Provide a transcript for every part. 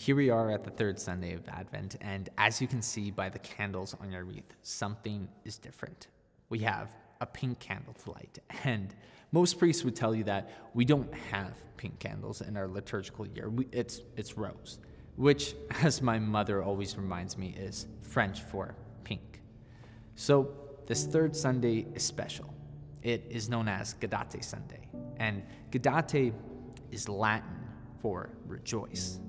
Here we are at the third Sunday of Advent, and as you can see by the candles on your wreath, something is different. We have a pink candle to light, and most priests would tell you that we don't have pink candles in our liturgical year. We, it's, it's rose, which, as my mother always reminds me, is French for pink. So, this third Sunday is special. It is known as Gaudete Sunday, and Gaudete is Latin for rejoice.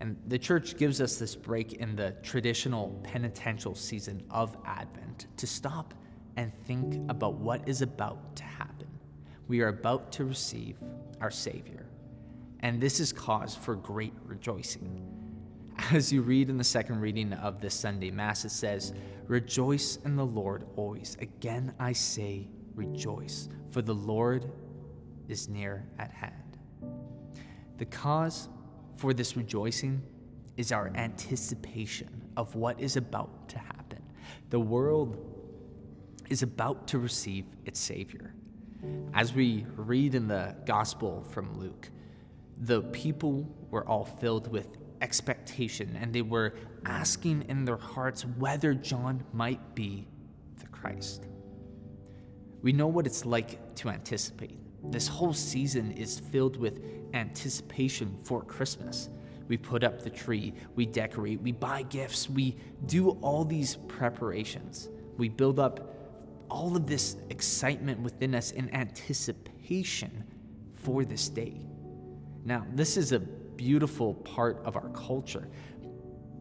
And the church gives us this break in the traditional penitential season of Advent to stop and think about what is about to happen. We are about to receive our Savior, and this is cause for great rejoicing. As you read in the second reading of this Sunday Mass, it says, Rejoice in the Lord always. Again, I say, rejoice, for the Lord is near at hand. The cause for this rejoicing is our anticipation of what is about to happen. The world is about to receive its Savior. As we read in the Gospel from Luke, the people were all filled with expectation and they were asking in their hearts whether John might be the Christ. We know what it's like to anticipate. This whole season is filled with anticipation for Christmas. We put up the tree, we decorate, we buy gifts, we do all these preparations. We build up all of this excitement within us in anticipation for this day. Now, this is a beautiful part of our culture,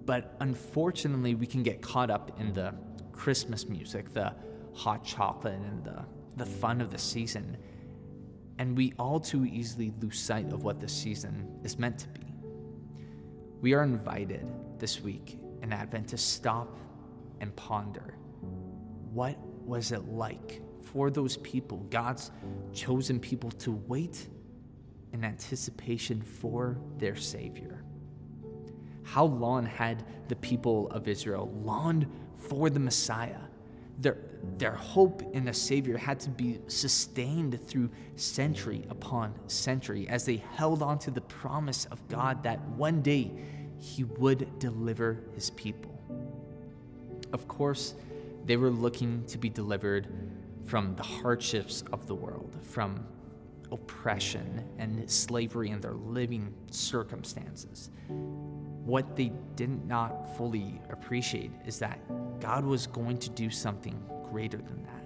but unfortunately, we can get caught up in the Christmas music, the hot chocolate, and the, the fun of the season and we all too easily lose sight of what this season is meant to be. We are invited this week in Advent to stop and ponder what was it like for those people, God's chosen people, to wait in anticipation for their Savior? How long had the people of Israel longed for the Messiah? Their, their hope in a Savior had to be sustained through century upon century as they held on to the promise of God that one day He would deliver His people. Of course, they were looking to be delivered from the hardships of the world, from oppression and slavery in their living circumstances. What they did not fully appreciate is that God was going to do something greater than that.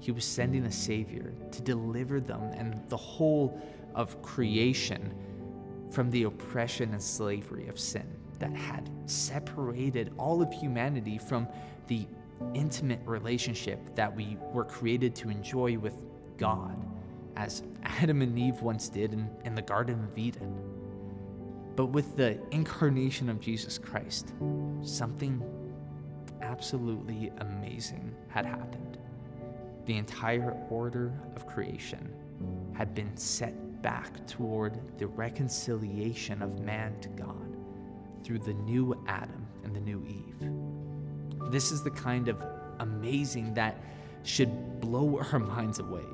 He was sending a Savior to deliver them and the whole of creation from the oppression and slavery of sin that had separated all of humanity from the intimate relationship that we were created to enjoy with God, as Adam and Eve once did in, in the Garden of Eden. But with the incarnation of Jesus Christ, something absolutely amazing had happened. The entire order of creation had been set back toward the reconciliation of man to God through the new Adam and the new Eve. This is the kind of amazing that should blow our minds away.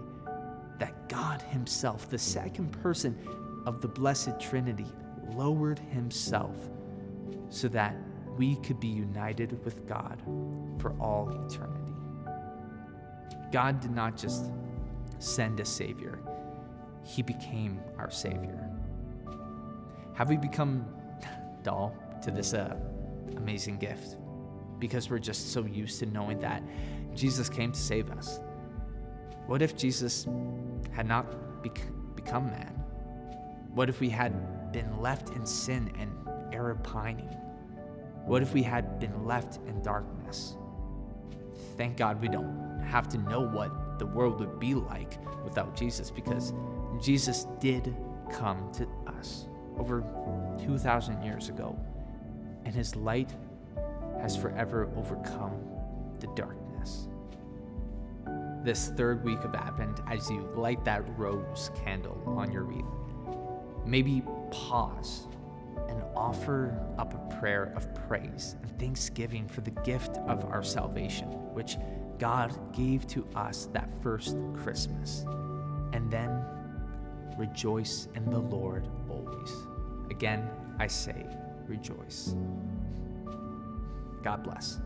That God Himself, the second person of the Blessed Trinity, lowered Himself so that we could be united with God for all eternity. God did not just send a Savior, He became our Savior. Have we become dull to this uh, amazing gift? Because we're just so used to knowing that Jesus came to save us. What if Jesus had not bec- become man? What if we had been left in sin and error pining? What if we had been left in darkness? Thank God we don't have to know what the world would be like without Jesus because Jesus did come to us over 2,000 years ago, and his light has forever overcome the darkness. This third week of Advent, as you light that rose candle on your wreath, maybe pause and offer up a prayer of praise and thanksgiving for the gift of our salvation, which God gave to us that first Christmas. And then rejoice in the Lord always. Again, I say, rejoice. God bless.